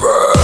Robert.